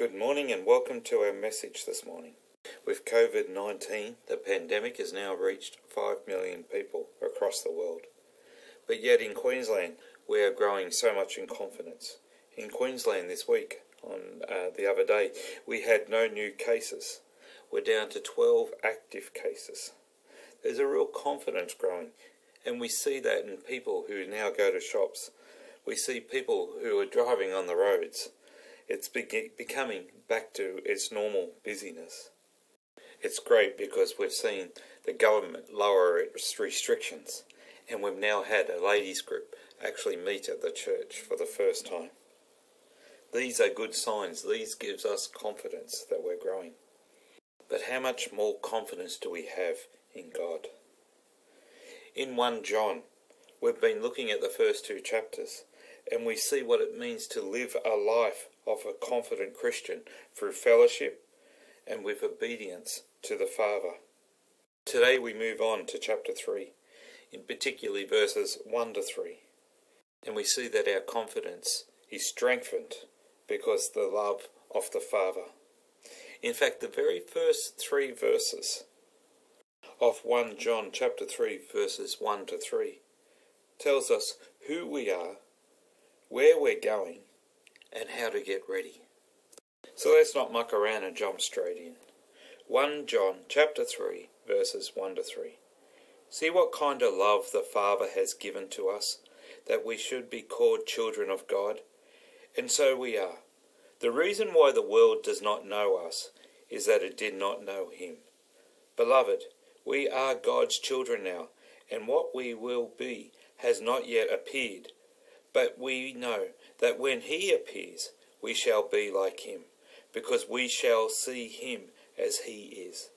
Good morning and welcome to our message this morning. With COVID 19, the pandemic has now reached 5 million people across the world. But yet in Queensland, we are growing so much in confidence. In Queensland this week, on uh, the other day, we had no new cases. We're down to 12 active cases. There's a real confidence growing, and we see that in people who now go to shops. We see people who are driving on the roads it's be- becoming back to its normal busyness. It's great because we've seen the government lower its restrictions, and we've now had a ladies' group actually meet at the church for the first time. These are good signs. These gives us confidence that we're growing. But how much more confidence do we have in God? In 1 John, we've been looking at the first two chapters, and we see what it means to live a life of a confident Christian through fellowship and with obedience to the Father. Today we move on to chapter 3, in particularly verses 1 to 3, and we see that our confidence is strengthened because the love of the Father. In fact, the very first three verses of 1 John chapter 3 verses 1 to 3 tells us who we are, where we're going, and how to get ready. So let's not muck around and jump straight in. 1 John chapter 3 verses 1 to 3. See what kind of love the Father has given to us that we should be called children of God, and so we are. The reason why the world does not know us is that it did not know him. Beloved, we are God's children now, and what we will be has not yet appeared, but we know that when he appears, we shall be like him, because we shall see him as he is.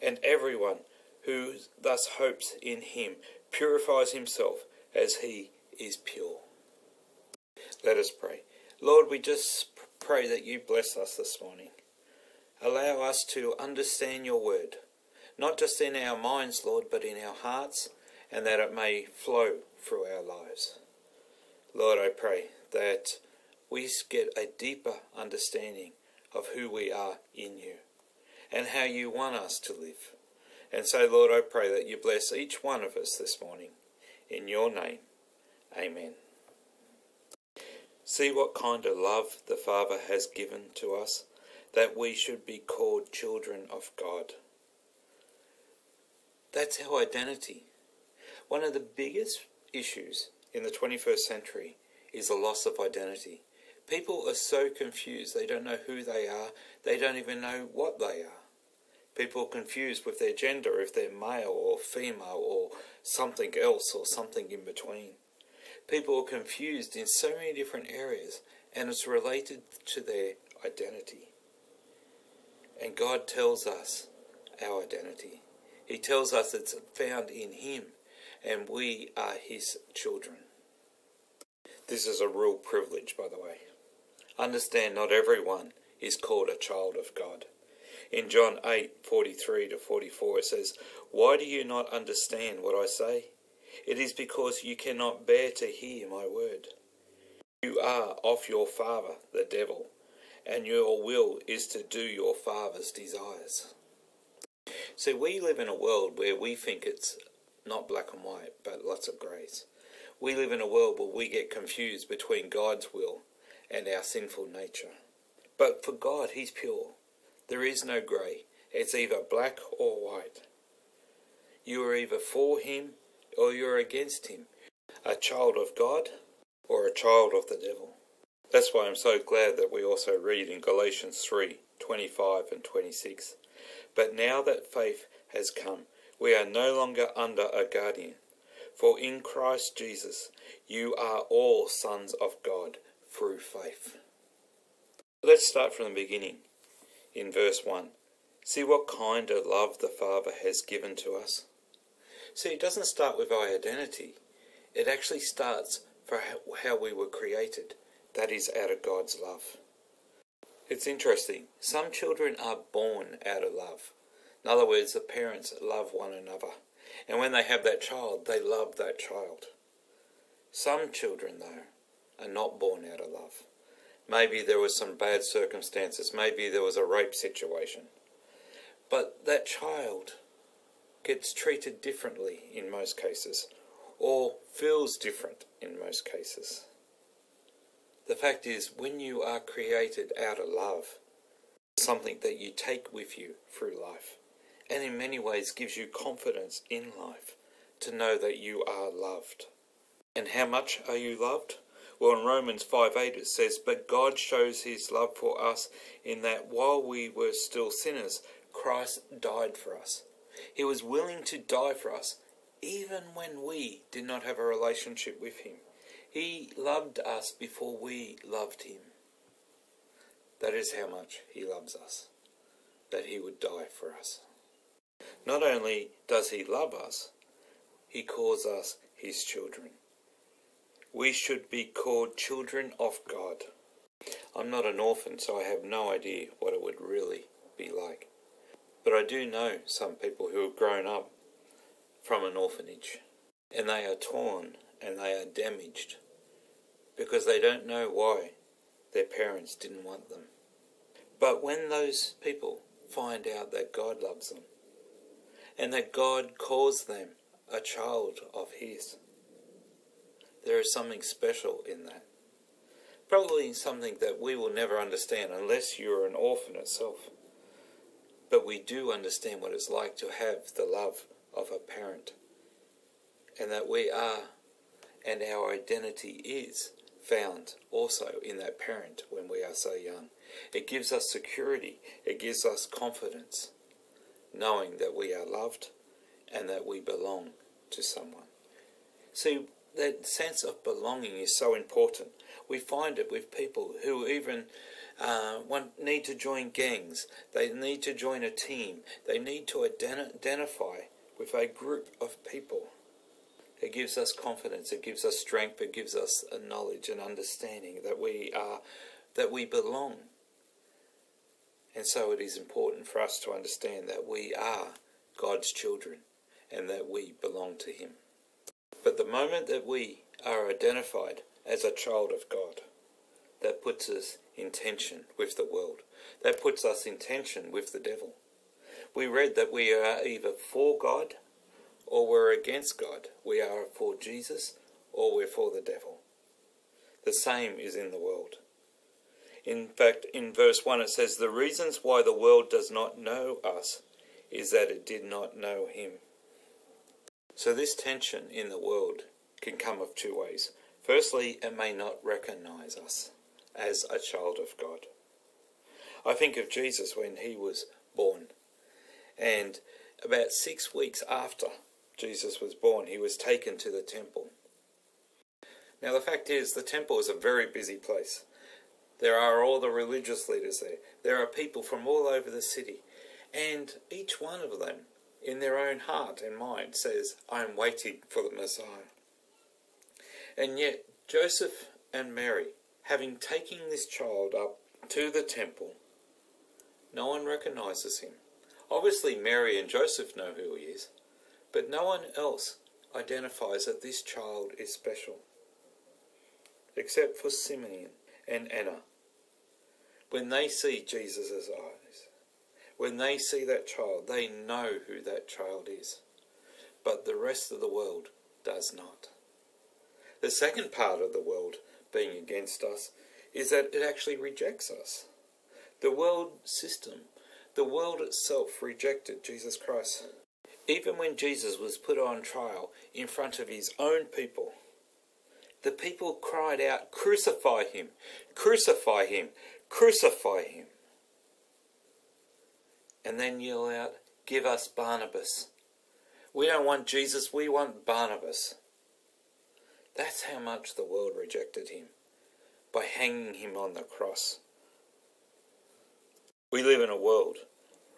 And everyone who thus hopes in him purifies himself as he is pure. Let us pray. Lord, we just pray that you bless us this morning. Allow us to understand your word, not just in our minds, Lord, but in our hearts, and that it may flow through our lives. Lord, I pray that we get a deeper understanding of who we are in you and how you want us to live. And so, Lord, I pray that you bless each one of us this morning. In your name, amen. See what kind of love the Father has given to us, that we should be called children of God. That's our identity. One of the biggest issues in the 21st century is a loss of identity. People are so confused, they don't know who they are, they don't even know what they are. People are confused with their gender, if they're male or female or something else or something in between. People are confused in so many different areas, and it's related to their identity. And God tells us our identity. He tells us it's found in Him, and we are His children. This is a real privilege, by the way. Understand not everyone is called a child of God. In John 8 43 to 44, it says, Why do you not understand what I say? It is because you cannot bear to hear my word. You are of your father, the devil, and your will is to do your father's desires. So we live in a world where we think it's not black and white, but lots of greys. We live in a world where we get confused between God's will and our sinful nature. But for God, He's pure. There is no grey. It's either black or white. You are either for Him or you're against Him. A child of God or a child of the devil. That's why I'm so glad that we also read in Galatians 3 25 and 26. But now that faith has come, we are no longer under a guardian. For in Christ Jesus you are all sons of God through faith. Let's start from the beginning in verse 1. See what kind of love the Father has given to us. See, it doesn't start with our identity, it actually starts for how we were created. That is out of God's love. It's interesting. Some children are born out of love. In other words, the parents love one another. And when they have that child, they love that child. Some children, though, are not born out of love. Maybe there was some bad circumstances. Maybe there was a rape situation. But that child gets treated differently in most cases, or feels different in most cases. The fact is, when you are created out of love, something that you take with you through life, and in many ways gives you confidence in life to know that you are loved. And how much are you loved? Well, in Romans 5 8 it says, But God shows his love for us in that while we were still sinners, Christ died for us. He was willing to die for us, even when we did not have a relationship with him. He loved us before we loved him. That is how much he loves us, that he would die for us. Not only does he love us, he calls us his children. We should be called children of God. I'm not an orphan, so I have no idea what it would really be like. But I do know some people who have grown up from an orphanage, and they are torn and they are damaged because they don't know why their parents didn't want them. But when those people find out that God loves them and that God calls them a child of His, there is something special in that. Probably something that we will never understand unless you're an orphan itself. But we do understand what it's like to have the love of a parent. And that we are, and our identity is, found also in that parent when we are so young. It gives us security, it gives us confidence, knowing that we are loved and that we belong to someone. See, that sense of belonging is so important. We find it with people who even uh, want, need to join gangs, they need to join a team, they need to identify with a group of people. It gives us confidence, it gives us strength, it gives us a knowledge and understanding that we are that we belong. And so it is important for us to understand that we are God's children and that we belong to him. But the moment that we are identified as a child of God, that puts us in tension with the world. That puts us in tension with the devil. We read that we are either for God or we're against God. We are for Jesus or we're for the devil. The same is in the world. In fact, in verse 1 it says, The reasons why the world does not know us is that it did not know him. So this tension in the world can come of two ways. Firstly, it may not recognize us as a child of God. I think of Jesus when he was born, and about six weeks after Jesus was born, he was taken to the temple. Now, the fact is, the temple is a very busy place. There are all the religious leaders there. There are people from all over the city. And each one of them, in their own heart and mind, says, I am waiting for the Messiah. And yet, Joseph and Mary, having taken this child up to the temple, no one recognizes him. Obviously, Mary and Joseph know who he is. But no one else identifies that this child is special, except for Simeon and Anna. When they see Jesus' eyes, when they see that child, they know who that child is. But the rest of the world does not. The second part of the world being against us is that it actually rejects us. The world system, the world itself rejected Jesus Christ. Even when Jesus was put on trial in front of his own people, the people cried out, Crucify him! Crucify him! Crucify him! And then yell out, Give us Barnabas. We don't want Jesus, we want Barnabas. That's how much the world rejected him by hanging him on the cross. We live in a world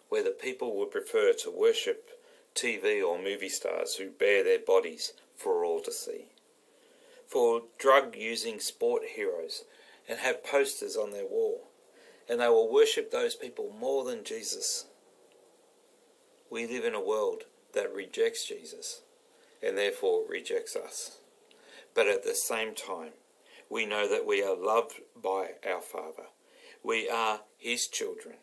where the people would prefer to worship TV or movie stars who bare their bodies for all to see. For drug using sport heroes and have posters on their wall, and they will worship those people more than Jesus. We live in a world that rejects Jesus and therefore rejects us. But at the same time, we know that we are loved by our Father. We are His children,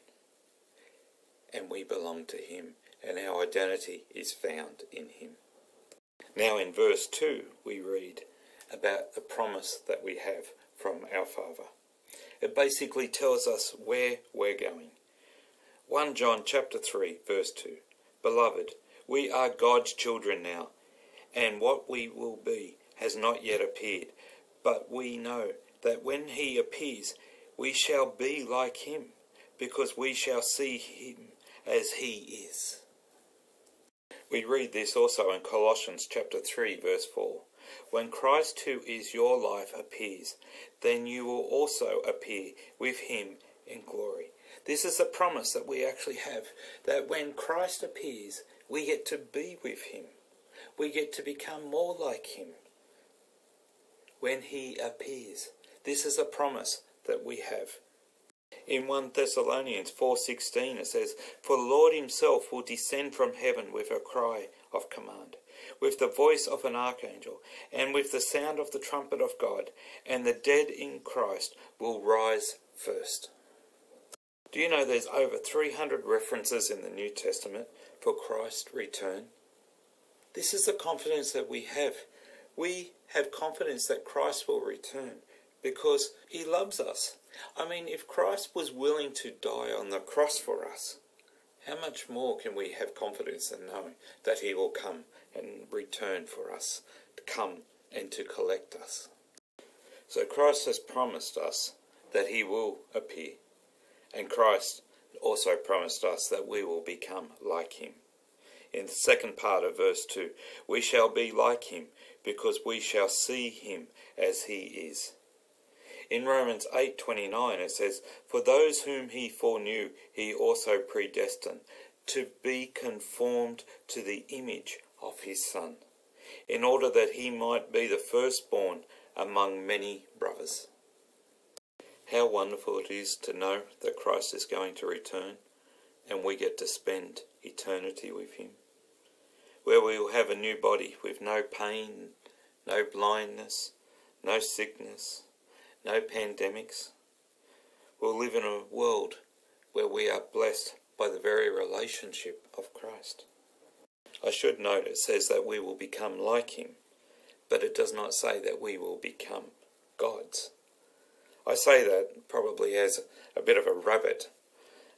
and we belong to Him, and our identity is found in Him. Now, in verse 2, we read about the promise that we have from our Father. It basically tells us where we're going. 1 John chapter 3 verse 2 Beloved, we are God's children now, and what we will be has not yet appeared, but we know that when he appears, we shall be like him, because we shall see him as he is. We read this also in Colossians chapter 3 verse 4. When Christ who is your life appears, then you will also appear with him in glory. This is a promise that we actually have that when Christ appears, we get to be with him. We get to become more like him when he appears. This is a promise that we have. In 1 Thessalonians 4:16 it says, "For the Lord himself will descend from heaven with a cry of command, with the voice of an archangel, and with the sound of the trumpet of God, and the dead in Christ will rise first." Do you know there's over 300 references in the New Testament for Christ's return? This is the confidence that we have. We have confidence that Christ will return because he loves us. I mean, if Christ was willing to die on the cross for us, how much more can we have confidence in knowing that he will come and return for us, to come and to collect us? So Christ has promised us that he will appear. And Christ also promised us that we will become like him. In the second part of verse 2, we shall be like him because we shall see him as he is. In Romans 8:29 it says, "For those whom he foreknew, he also predestined to be conformed to the image of his son, in order that he might be the firstborn among many brothers." How wonderful it is to know that Christ is going to return and we get to spend eternity with Him. Where we will have a new body with no pain, no blindness, no sickness, no pandemics. We'll live in a world where we are blessed by the very relationship of Christ. I should note it says that we will become like Him, but it does not say that we will become gods. I say that probably as a bit of a rabbit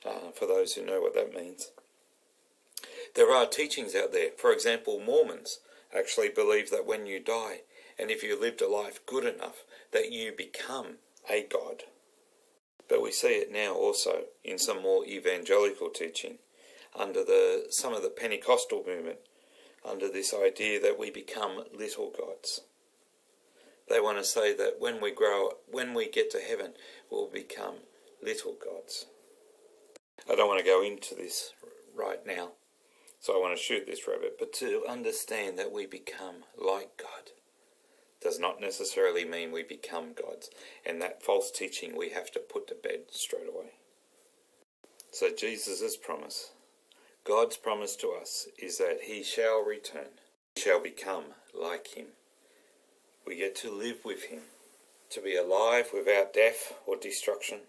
uh, for those who know what that means. There are teachings out there. For example, Mormons actually believe that when you die, and if you lived a life good enough, that you become a god. But we see it now also in some more evangelical teaching under the some of the Pentecostal movement, under this idea that we become little gods. They want to say that when we grow, when we get to heaven, we'll become little gods. I don't want to go into this right now, so I want to shoot this rabbit, but to understand that we become like God does not necessarily mean we become gods, and that false teaching we have to put to bed straight away. So, Jesus' promise, God's promise to us, is that He shall return, shall become like Him. We get to live with Him, to be alive without death or destruction,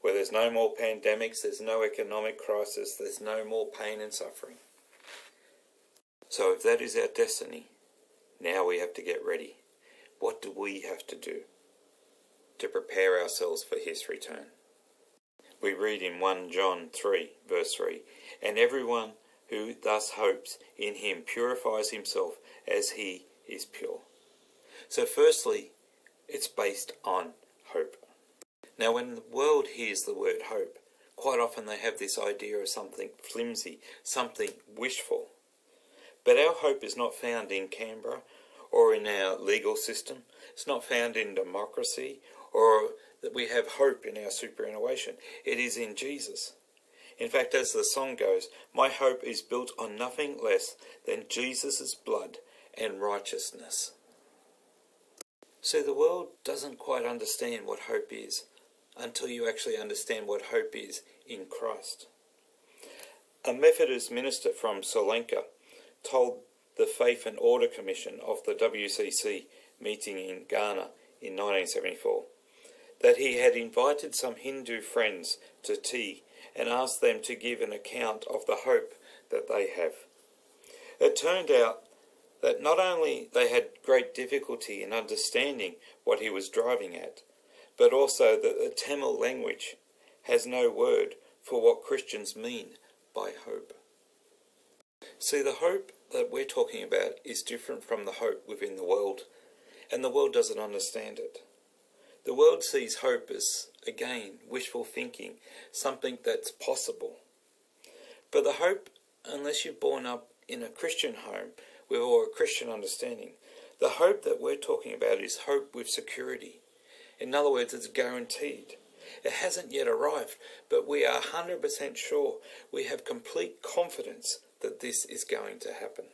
where there's no more pandemics, there's no economic crisis, there's no more pain and suffering. So, if that is our destiny, now we have to get ready. What do we have to do to prepare ourselves for His return? We read in 1 John 3, verse 3 And everyone who thus hopes in Him purifies himself as He is pure. So, firstly, it's based on hope. Now, when the world hears the word hope, quite often they have this idea of something flimsy, something wishful. But our hope is not found in Canberra or in our legal system. It's not found in democracy or that we have hope in our superannuation. It is in Jesus. In fact, as the song goes, my hope is built on nothing less than Jesus' blood and righteousness. So the world doesn't quite understand what hope is until you actually understand what hope is in Christ. A Methodist minister from Sri Lanka told the Faith and Order Commission of the WCC meeting in Ghana in 1974 that he had invited some Hindu friends to tea and asked them to give an account of the hope that they have. It turned out that not only they had great difficulty in understanding what he was driving at, but also that the Tamil language has no word for what Christians mean by hope. See, the hope that we're talking about is different from the hope within the world, and the world doesn't understand it. The world sees hope as, again, wishful thinking, something that's possible. But the hope, unless you're born up in a Christian home with a Christian understanding, the hope that we're talking about is hope with security. In other words, it's guaranteed. It hasn't yet arrived, but we are 100% sure, we have complete confidence that this is going to happen.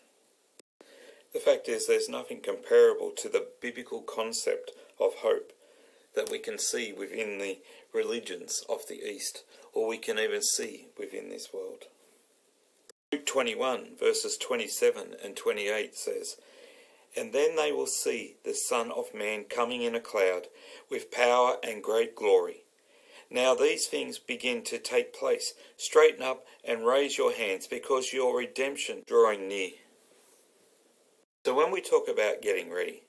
The fact is, there's nothing comparable to the biblical concept of hope that we can see within the religions of the East, or we can even see within this world. Luke 21, verses 27 and 28 says, And then they will see the Son of Man coming in a cloud with power and great glory. Now these things begin to take place. Straighten up and raise your hands because your redemption drawing near. So when we talk about getting ready,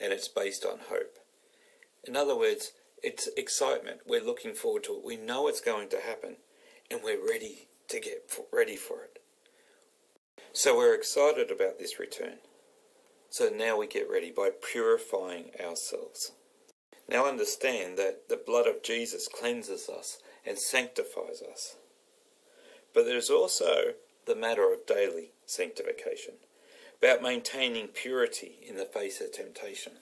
and it's based on hope, in other words, it's excitement. We're looking forward to it. We know it's going to happen, and we're ready to get ready for it. So we're excited about this return. So now we get ready by purifying ourselves. Now understand that the blood of Jesus cleanses us and sanctifies us. But there's also the matter of daily sanctification, about maintaining purity in the face of temptation.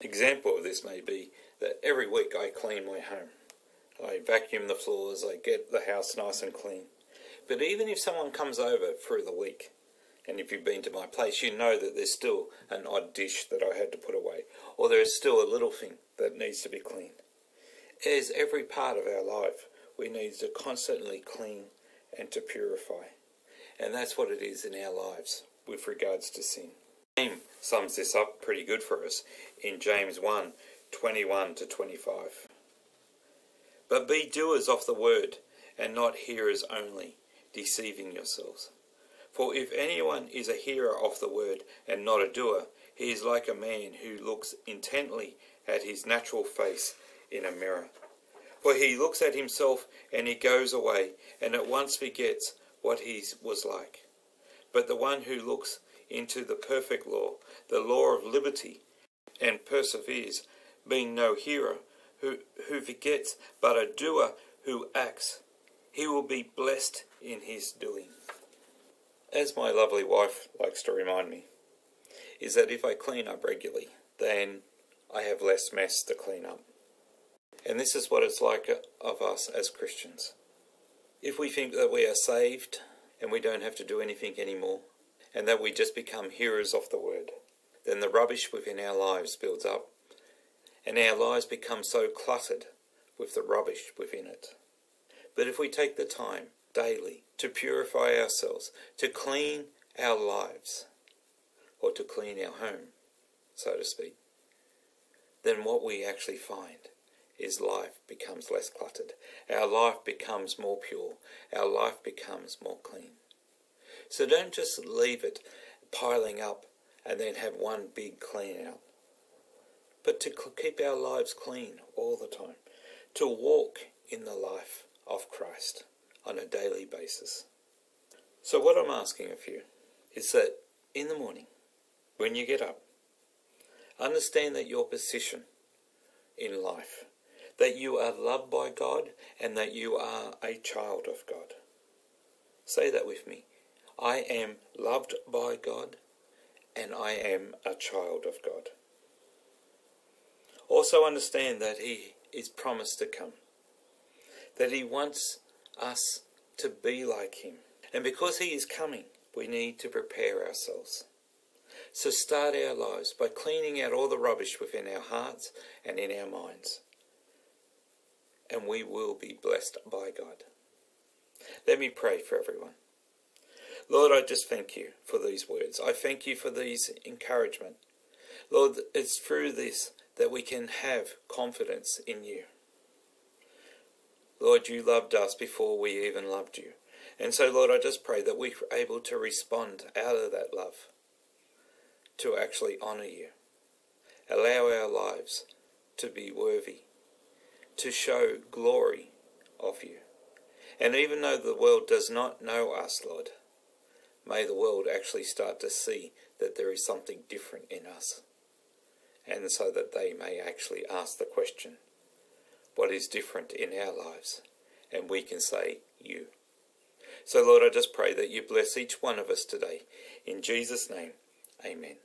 Example of this may be that every week I clean my home. I vacuum the floors, I get the house nice and clean. But even if someone comes over through the week, and if you've been to my place, you know that there's still an odd dish that I had to put away, or there is still a little thing that needs to be cleaned. As every part of our life, we need to constantly clean and to purify. And that's what it is in our lives with regards to sin. James sums this up pretty good for us in James 1 21 to 25. But be doers of the word, and not hearers only, deceiving yourselves. For if anyone is a hearer of the word and not a doer, he is like a man who looks intently at his natural face in a mirror. For he looks at himself and he goes away and at once forgets what he was like. But the one who looks into the perfect law, the law of liberty, and perseveres, being no hearer who, who forgets, but a doer who acts. He will be blessed in his doing. As my lovely wife likes to remind me, is that if I clean up regularly, then I have less mess to clean up. And this is what it's like uh, of us as Christians. If we think that we are saved and we don't have to do anything anymore, and that we just become hearers of the word, then the rubbish within our lives builds up, and our lives become so cluttered with the rubbish within it. But if we take the time daily to purify ourselves, to clean our lives, or to clean our home, so to speak, then what we actually find is life becomes less cluttered. Our life becomes more pure. Our life becomes more clean. So don't just leave it piling up and then have one big clean out. But to keep our lives clean all the time. To walk in the life of Christ on a daily basis. So, what I'm asking of you is that in the morning, when you get up, understand that your position in life, that you are loved by God and that you are a child of God. Say that with me. I am loved by God and I am a child of God. Also understand that He is promised to come, that He wants us to be like Him. And because He is coming, we need to prepare ourselves. So start our lives by cleaning out all the rubbish within our hearts and in our minds. And we will be blessed by God. Let me pray for everyone. Lord, I just thank you for these words. I thank you for these encouragement. Lord, it's through this that we can have confidence in you. Lord, you loved us before we even loved you. And so, Lord, I just pray that we're able to respond out of that love to actually honour you. Allow our lives to be worthy, to show glory of you. And even though the world does not know us, Lord, may the world actually start to see that there is something different in us. And so that they may actually ask the question, what is different in our lives? And we can say, you. So, Lord, I just pray that you bless each one of us today. In Jesus' name, amen.